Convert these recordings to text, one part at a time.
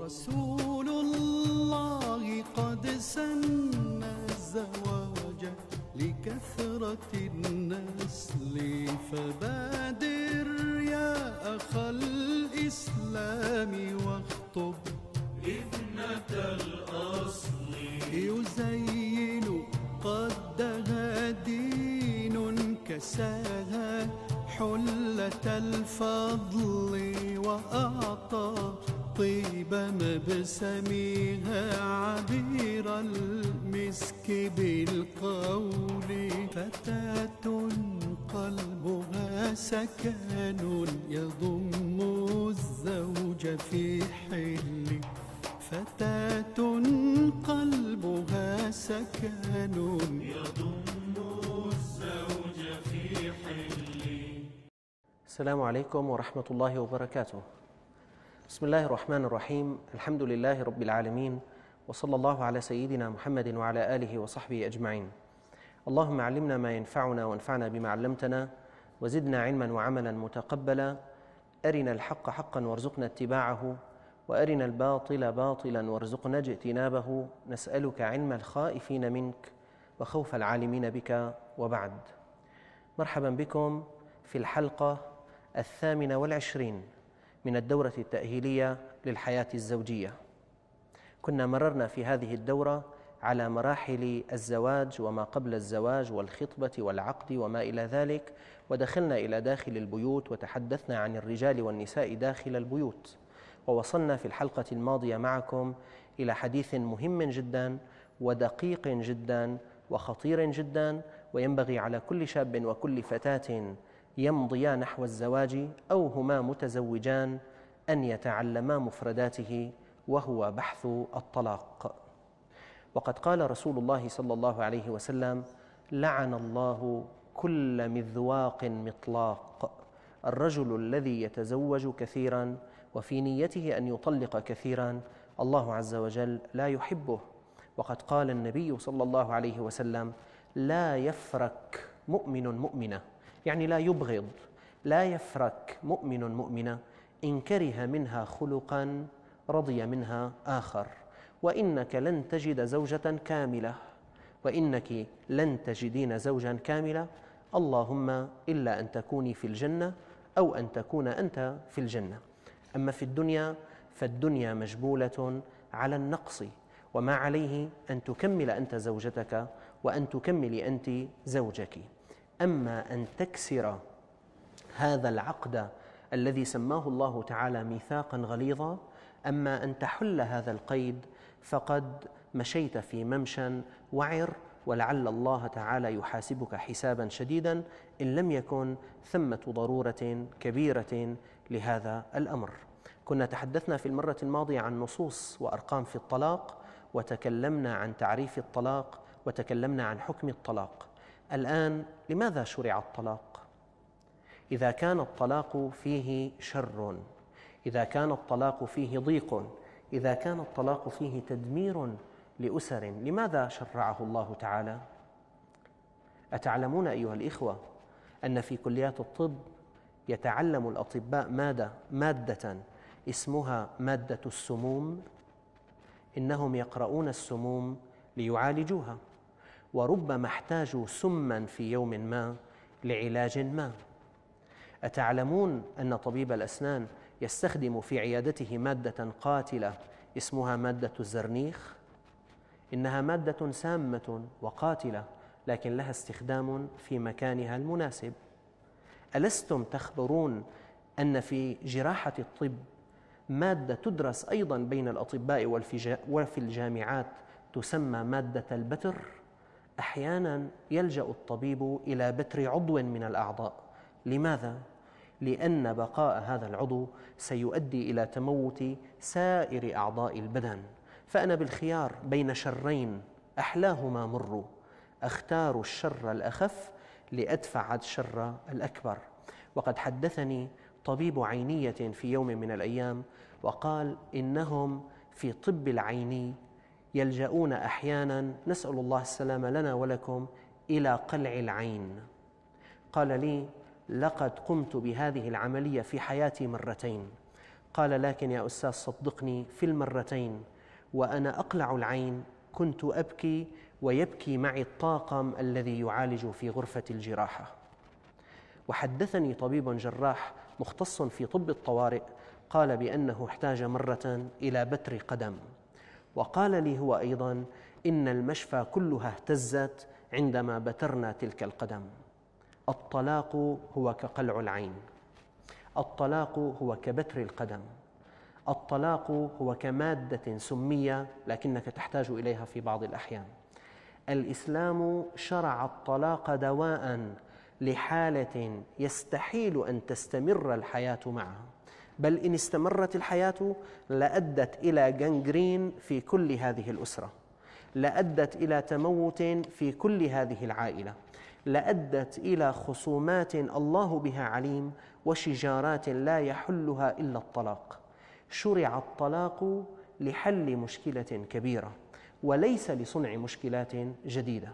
رسول الله قد سن الزواج لكثرة النسل فبادر يا أخ الإسلام واخطب. ابنة الأصل. يزين قدها دين كساها حلة الفضل وأعطى. طيب مبسمها عبير المسك بالقول. فتاة قلبها سكن يضم الزوج في حل. فتاة قلبها سكن يضم الزوج في حل. السلام عليكم ورحمة الله وبركاته. بسم الله الرحمن الرحيم، الحمد لله رب العالمين، وصلى الله على سيدنا محمد وعلى آله وصحبه أجمعين. اللهم علمنا ما ينفعنا وانفعنا بما علمتنا، وزدنا علما وعملا متقبلا، أرنا الحق حقا وارزقنا اتباعه، وأرنا الباطل باطلا وارزقنا اجتنابه، نسألك علم الخائفين منك وخوف العالمين بك وبعد. مرحبا بكم في الحلقة الثامنة والعشرين من الدورة التأهيلية للحياة الزوجية. كنا مررنا في هذه الدورة على مراحل الزواج وما قبل الزواج والخطبة والعقد وما إلى ذلك، ودخلنا إلى داخل البيوت وتحدثنا عن الرجال والنساء داخل البيوت. ووصلنا في الحلقة الماضية معكم إلى حديث مهم جدا ودقيق جدا وخطير جدا وينبغي على كل شاب وكل فتاة يمضيا نحو الزواج أو هما متزوجان أن يتعلما مفرداته وهو بحث الطلاق. وقد قال رسول الله صلى الله عليه وسلم: لعن الله كل مذواق مطلاق. الرجل الذي يتزوج كثيرا وفي نيته أن يطلق كثيرا الله عز وجل لا يحبه. وقد قال النبي صلى الله عليه وسلم لا يفرك مؤمن مؤمنة. يعني لا يبغض لا يفرك مؤمن مؤمنة إن كره منها خلقا رضي منها آخر. وإنك لن تجد زوجة كاملة. وإنك لن تجدين زوجا كاملا اللهم إلا أن تكوني في الجنة أو أن تكون أنت في الجنة. أما في الدنيا فالدنيا مجبولة على النقص وما عليه أن تكمل أنت زوجتك وأن تكملي أنت زوجك. أما أن تكسر هذا العقد الذي سماه الله تعالى ميثاقا غليظا أما أن تحل هذا القيد فقد مشيت في ممشى وعر ولعل الله تعالى يحاسبك حسابا شديدا إن لم يكن ثمة ضرورة كبيرة لهذا الأمر. كنا تحدثنا في المرة الماضية عن نصوص وأرقام في الطلاق وتكلمنا عن تعريف الطلاق وتكلمنا عن حكم الطلاق. الآن لماذا شرع الطلاق؟ إذا كان الطلاق فيه شر إذا كان الطلاق فيه ضيق إذا كان الطلاق فيه تدمير لأسر لماذا شرعه الله تعالى؟ أتعلمون أيها الإخوة أن في كليات الطب يتعلم الأطباء مادة مادة اسمها مادة السموم إنهم يقرؤون السموم ليعالجوها. وربما احتاجوا سما في يوم ما لعلاج ما. أتعلمون أن طبيب الأسنان يستخدم في عيادته مادة قاتلة اسمها مادة الزرنيخ؟ إنها مادة سامة وقاتلة لكن لها استخدام في مكانها المناسب. ألستم تخبرون أن في جراحة الطب مادة تدرس أيضا بين الأطباء وفي الجامعات تسمى مادة البتر؟ أحيانا يلجأ الطبيب إلى بتر عضو من الأعضاء. لماذا؟ لأن بقاء هذا العضو سيؤدي إلى تموت سائر أعضاء البدن. فأنا بالخيار بين شرين أحلاهما مر. أختار الشر الأخف لأدفع الشر الأكبر. وقد حدثني طبيب عينية في يوم من الأيام وقال إنهم في طب العيني يلجؤون أحيانا نسأل الله السلامه لنا ولكم إلى قلع العين. قال لي لقد قمت بهذه العملية في حياتي مرتين. قال لكن يا أستاذ صدقني في المرتين وأنا أقلع العين كنت أبكي ويبكي معي الطاقم الذي يعالج في غرفة الجراحة. وحدثني طبيب جراح مختص في طب الطوارئ قال بأنه احتاج مرة إلى بتر قدم. وقال لي هو أيضا إن المشفى كلها اهتزت عندما بترنا تلك القدم. الطلاق هو كقلع العين. الطلاق هو كبتر القدم. الطلاق هو كمادة سمية لكنك تحتاج إليها في بعض الأحيان. الإسلام شرع الطلاق دواء لحالة يستحيل أن تستمر الحياة معها بل إن استمرت الحياة لأدت إلى جنجرين في كل هذه الأسرة. لأدت إلى تموت في كل هذه العائلة. لأدت إلى خصومات الله بها عليم وشجارات لا يحلها إلا الطلاق. شرع الطلاق لحل مشكلة كبيرة وليس لصنع مشكلات جديدة.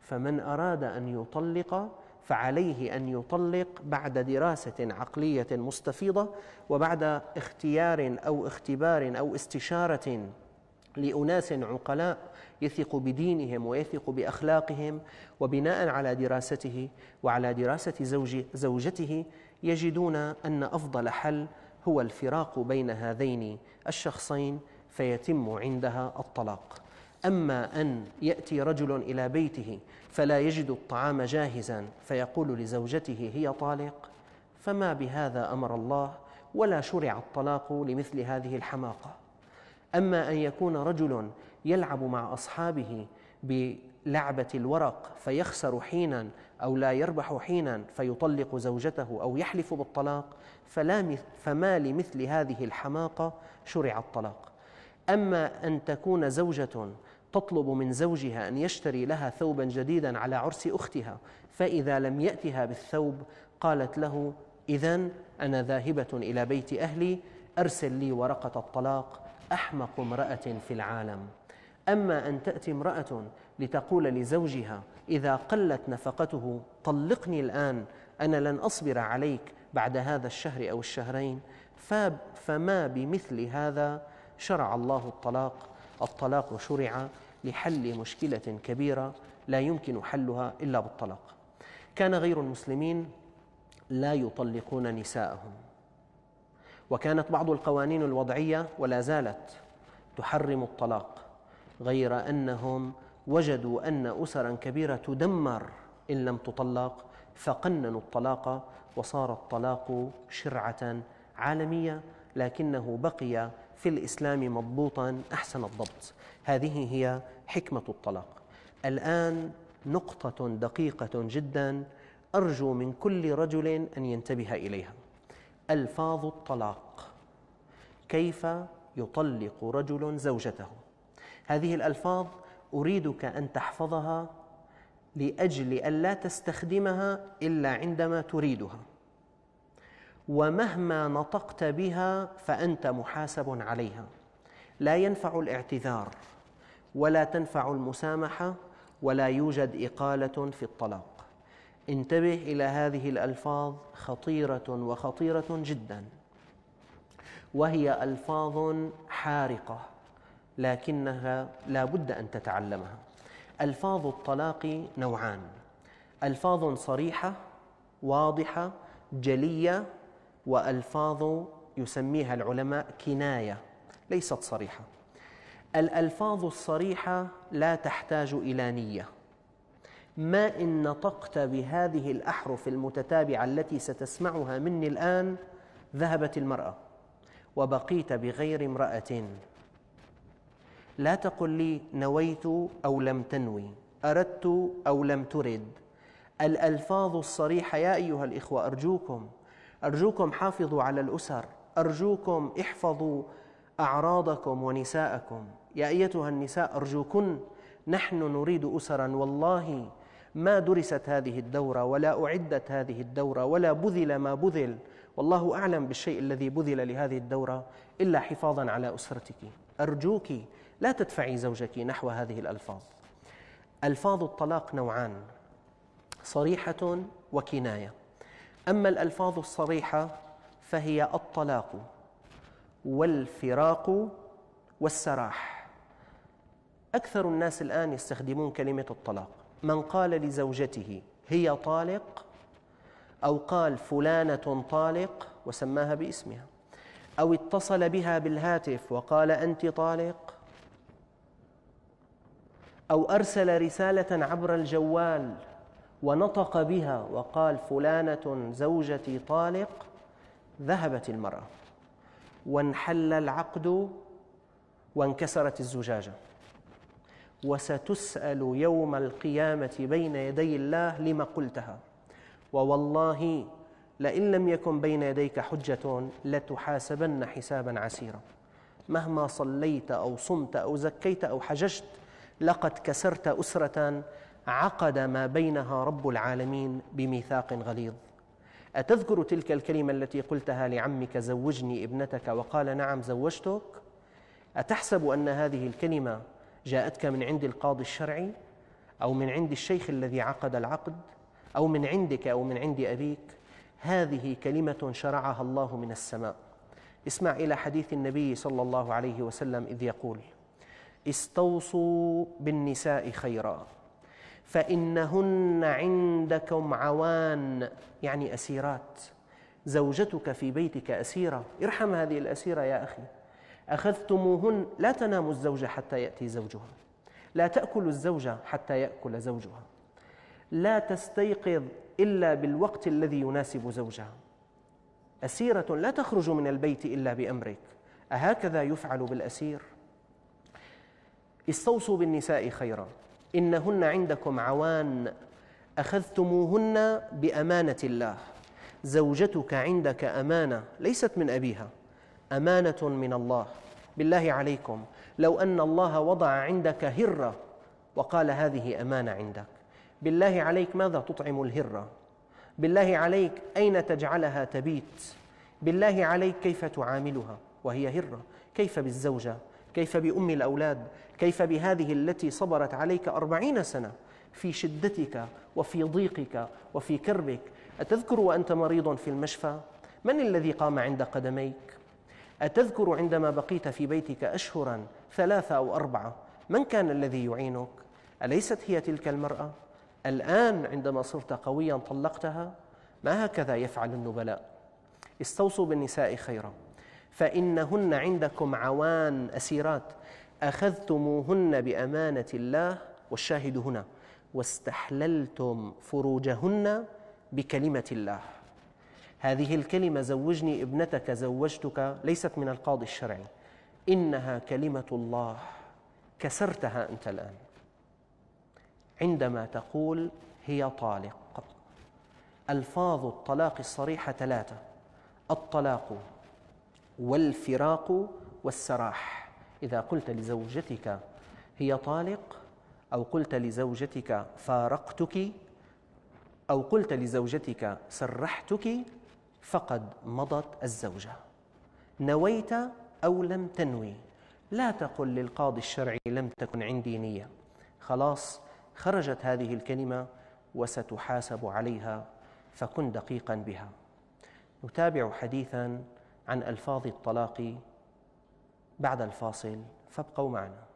فمن أراد أن يطلق فعليه أن يطلق بعد دراسة عقلية مستفيضة وبعد اختيار أو اختبار أو استشارة لأناس عقلاء يثق بدينهم ويثق بأخلاقهم وبناء على دراسته وعلى دراسة زوج زوجته يجدون أن أفضل حل هو الفراق بين هذين الشخصين فيتم عندها الطلاق. أما أن يأتي رجل إلى بيته فلا يجد الطعام جاهزا فيقول لزوجته هي طالق فما بهذا أمر الله ولا شرع الطلاق لمثل هذه الحماقة. أما أن يكون رجل يلعب مع أصحابه بلعبة الورق فيخسر حينا أو لا يربح حينا فيطلق زوجته أو يحلف بالطلاق فلا فما لمثل هذه الحماقة شرع الطلاق. أما أن تكون زوجة تطلب من زوجها أن يشتري لها ثوبا جديدا على عرس أختها فإذا لم يأتها بالثوب قالت له اذا أنا ذاهبة إلى بيت أهلي أرسل لي ورقة الطلاق أحمق امرأة في العالم. أما أن تأتي امرأة لتقول لزوجها إذا قلت نفقته طلقني الآن أنا لن أصبر عليك بعد هذا الشهر أو الشهرين. فما بمثل هذا شرع الله الطلاق؟ الطلاق شرع لحل مشكلة كبيرة لا يمكن حلها إلا بالطلاق. كان غير المسلمين لا يطلقون نساءهم. وكانت بعض القوانين الوضعية ولا زالت تحرم الطلاق غير أنهم وجدوا أن أسرا كبيرة تدمر إن لم تطلق فقننوا الطلاق وصار الطلاق شرعة عالمية لكنه بقي في الإسلام مضبوطا أحسن الضبط. هذه هي حكمة الطلاق. الآن نقطة دقيقة جدا أرجو من كل رجل أن ينتبه إليها. ألفاظ الطلاق. كيف يطلق رجل زوجته؟ هذه الألفاظ أريدك أن تحفظها لأجل الا تستخدمها إلا عندما تريدها. ومهما نطقت بها فأنت محاسب عليها. لا ينفع الاعتذار ولا تنفع المسامحة ولا يوجد إقالة في الطلاق. انتبه إلى هذه الألفاظ خطيرة وخطيرة جدا. وهي ألفاظ حارقة لكنها لا بد أن تتعلمها. ألفاظ الطلاق نوعان. ألفاظ صريحة واضحة جلية وألفاظ يسميها العلماء كناية ليست صريحة. الألفاظ الصريحة لا تحتاج إلى نية. ما إن نطقت بهذه الأحرف المتتابعة التي ستسمعها مني الآن ذهبت المرأة وبقيت بغير امرأة. لا تقل لي نويت أو لم تنوي أردت أو لم ترد. الألفاظ الصريحة يا أيها الإخوة أرجوكم أرجوكم حافظوا على الأسر أرجوكم احفظوا أعراضكم ونساءكم. يا أيتها النساء أرجوكن نحن نريد أسرا. والله ما درست هذه الدورة ولا أعدت هذه الدورة ولا بذل ما بذل. والله أعلم بالشيء الذي بذل لهذه الدورة إلا حفاظا على أسرتك. أرجوك لا تدفعي زوجك نحو هذه الألفاظ. ألفاظ الطلاق نوعان صريحة وكناية. أما الألفاظ الصريحة فهي الطلاق والفراق والسراح. أكثر الناس الآن يستخدمون كلمة الطلاق. من قال لزوجته هي طالق أو قال فلانة طالق وسماها باسمها. أو اتصل بها بالهاتف وقال أنت طالق. أو أرسل رسالة عبر الجوال ونطق بها وقال فلانة زوجتي طالق ذهبت المرأة. وانحل العقد وانكسرت الزجاجة. وستسأل يوم القيامة بين يدي الله لما قلتها. ووالله لئن لم يكن بين يديك حجة لتحاسبن حسابا عسيرا. مهما صليت أو صمت أو زكيت أو حججت لقد كسرت أسرة عقد ما بينها رب العالمين بميثاق غليظ. أتذكر تلك الكلمة التي قلتها لعمك زوجني ابنتك وقال نعم زوجتك؟ أتحسب أن هذه الكلمة جاءتك من عند القاضي الشرعي أو من عند الشيخ الذي عقد العقد أو من عندك أو من عند أبيك؟ هذه كلمة شرعها الله من السماء. اسمع إلى حديث النبي صلى الله عليه وسلم إذ يقول استوصوا بالنساء خيرا. فإنهن عندكم عوان يعني أسيرات. زوجتك في بيتك أسيرة. ارحم هذه الأسيرة يا أخي. أخذتموهن لا تنام الزوجه حتى يأتي زوجها. لا تاكل الزوجه حتى يأكل زوجها. لا تستيقظ إلا بالوقت الذي يناسب زوجها. أسيرة لا تخرج من البيت إلا بأمرك. أهكذا يفعل بالأسير. استوصوا بالنساء خيرا. إنهن عندكم عوان أخذتموهن بأمانة الله. زوجتك عندك أمانة ليست من أبيها أمانة من الله. بالله عليكم لو أن الله وضع عندك هرة وقال هذه أمانة عندك. بالله عليك ماذا تطعم الهرة؟ بالله عليك أين تجعلها تبيت؟ بالله عليك كيف تعاملها؟ وهي هرة كيف بالزوجة؟ كيف بأم الأولاد؟ كيف بهذه التي صبرت عليك أربعين سنة؟ في شدتك وفي ضيقك وفي كربك. أتذكر وأنت مريض في المشفى؟ من الذي قام عند قدميك؟ أتذكر عندما بقيت في بيتك أشهرا ثلاثة أو أربعة. من كان الذي يعينك؟ أليست هي تلك المرأة؟ الآن عندما صرت قويا طلقتها؟ ما هكذا يفعل النبلاء؟ استوصوا بالنساء خيرا. فإنهن عندكم عوان أسيرات. أخذتموهن بأمانة الله والشاهد هنا. واستحللتم فروجهن بكلمة الله. هذه الكلمة زوجني ابنتك زوجتك ليست من القاضي الشرعي. إنها كلمة الله. كسرتها أنت الآن. عندما تقول هي طالق. ألفاظ الطلاق الصريحة ثلاثة. الطلاق والفراق والسراح. إذا قلت لزوجتك هي طالق أو قلت لزوجتك فارقتك أو قلت لزوجتك سرحتك فقد مضت الزوجة. نويت أو لم تنوي. لا تقل للقاضي الشرعي لم تكن عندي نية. خلاص خرجت هذه الكلمة وستحاسب عليها فكن دقيقا بها. نتابع حديثا عن ألفاظ الطلاق بعد الفاصل فابقوا معنا.